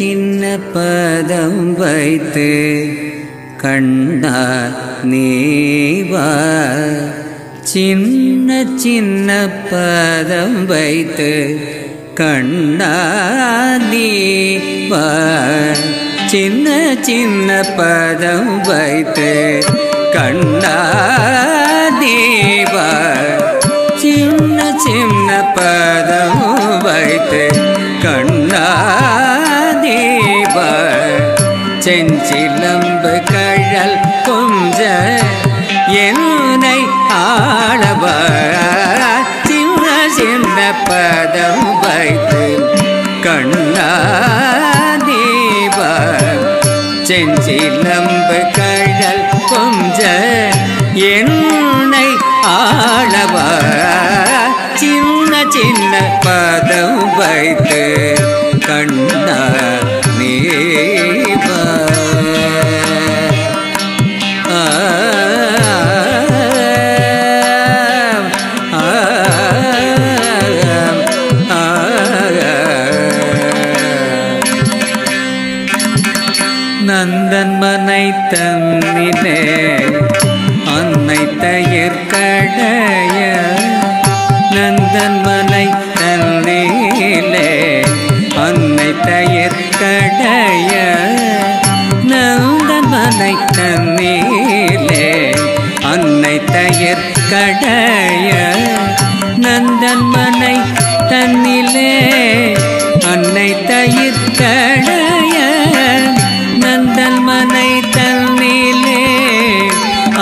சின்ன பதம் வைத்து கண்ணார் நீவா சின்ன சின்ன பதம் வைத்து கண்ணார் நீவா சின்ன சின்ன பதம் வைத்து கண்ணா செஞ்சிலம்பு கழல் கொஞ்ச என்னை ஆளவ சின்ன சின்ன பதம் வைத்து கண்ணாதீப செஞ்சிலம்பு கழல் கொஞ்ச என்னை ஆளவ சின்ன சின்ன பதம் நந்தன் மனை தன்னிலே அன்னை தயிர் கடைய. நந்தன் மனை தன்னிலே அன்னை தயிர் கடைய. நந்தன் மனை தன்னிலே அன்னை தயிர்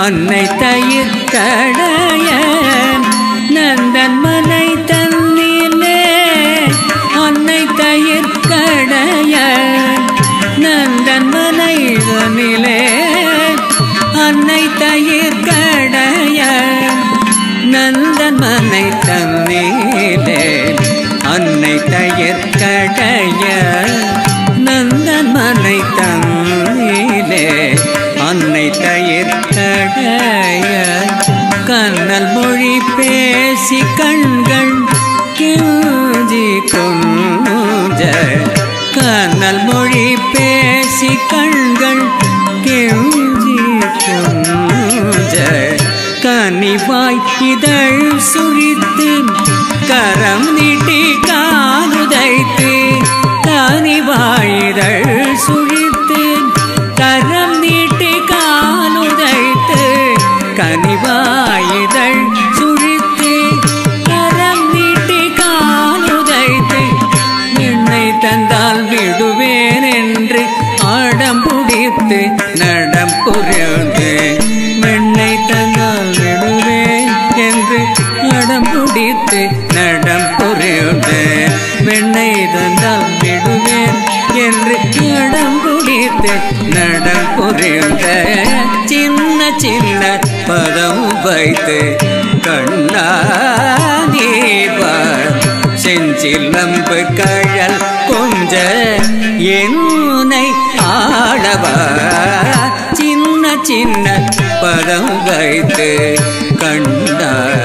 அன்னை தயிர் கடைய நந்தன் மனை தன்னிலே அன்னை தயிர் கடைய நந்தன் மனை தன்னிலே அன்னை தயிர் கடைய நந்தன் மனை தன்னிலே அன்னை தயிர் கடைய கண்ணல் மொழி பேசி கண்கள் கெஞ்சிக்கும் கனிவாய் இதழ் சுரித்து கரம் நீட்டி காதுதைத்து கனிவாய் இதழ் சுழித்து நடம் புரிந்து மண்ணை தந்தால் விடுவேன் என்று நடம் பிடித்து நடம் புரிந்து வெண்ணை தந்தால் விடுவேன் என்று நடம் பிடித்து நடம் புரிந்த சின்ன சின்ன பதம் வைத்து கண்ணாதீபா செஞ்சிலம்பு கழல் கொஞ்ச என் சின்ன சின்ன பதம் வைத்து கண்டார்